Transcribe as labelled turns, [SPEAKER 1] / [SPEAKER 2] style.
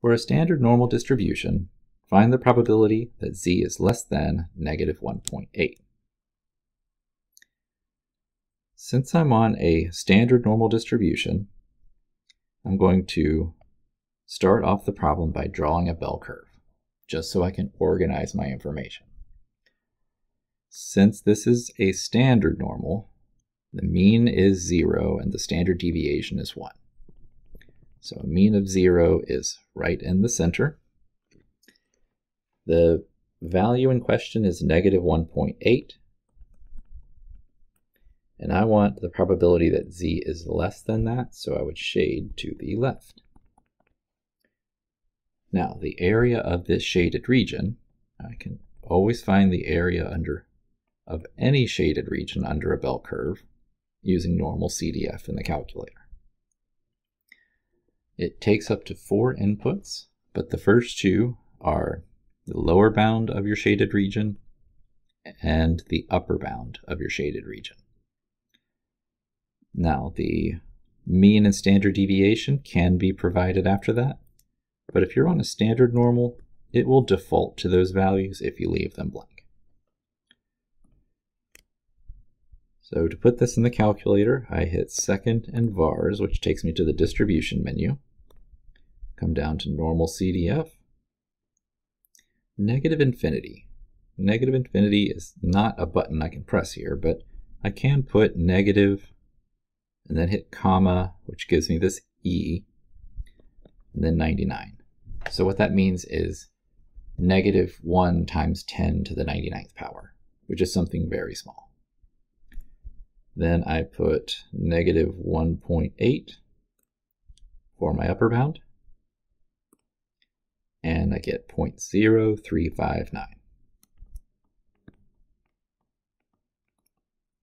[SPEAKER 1] For a standard normal distribution, find the probability that z is less than negative 1.8. Since I'm on a standard normal distribution, I'm going to start off the problem by drawing a bell curve, just so I can organize my information. Since this is a standard normal, the mean is 0 and the standard deviation is 1. So a mean of 0 is right in the center. The value in question is negative 1.8. And I want the probability that z is less than that, so I would shade to the left. Now, the area of this shaded region, I can always find the area under of any shaded region under a bell curve using normal CDF in the calculator. It takes up to four inputs, but the first two are the lower bound of your shaded region and the upper bound of your shaded region. Now, the mean and standard deviation can be provided after that, but if you're on a standard normal, it will default to those values if you leave them blank. So to put this in the calculator, I hit second and vars, which takes me to the distribution menu. Come down to normal CDF. Negative infinity. Negative infinity is not a button I can press here, but I can put negative and then hit comma, which gives me this E, and then 99. So what that means is negative 1 times 10 to the 99th power, which is something very small. Then I put negative 1.8 for my upper bound. And I get 0.0359.